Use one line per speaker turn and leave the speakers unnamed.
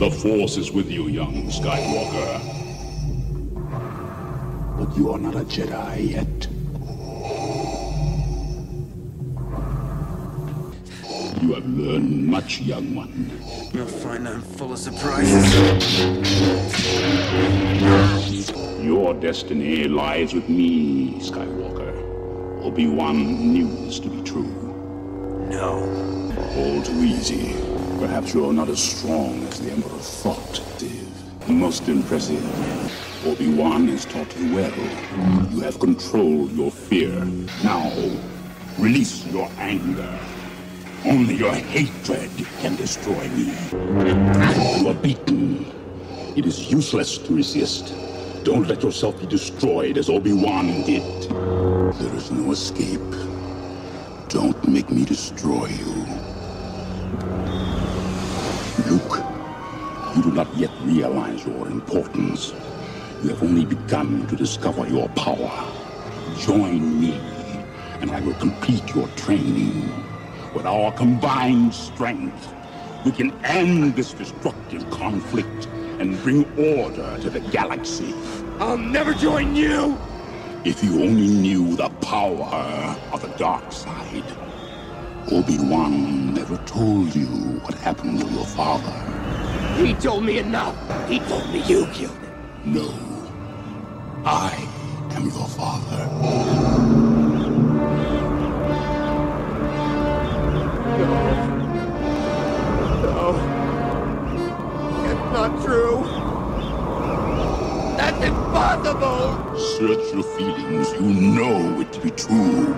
The Force is with you, young Skywalker. But you are not a Jedi yet. You have learned much, young one.
You'll find I'm full of surprises.
Your destiny lies with me, Skywalker. Obi-Wan knew this to be true.
No.
All too easy. Perhaps you're not as strong as the Emperor thought. Most impressive. Obi-Wan has taught you well. You have controlled your fear. Now, release your anger. Only your hatred can destroy me. You are beaten. It is useless to resist. Don't let yourself be destroyed as Obi-Wan did. There is no escape. Don't make me destroy you. Luke, you do not yet realize your importance. You have only begun to discover your power. Join me, and I will complete your training. With our combined strength, we can end this destructive conflict and bring order to the galaxy.
I'll never join you!
If you only knew the power of the dark side. Obi-Wan never told you what happened to your father.
He told me enough. He told me you killed him.
No. I am your father.
No. No. It's not true. That's impossible!
Search your feelings. You know it to be true.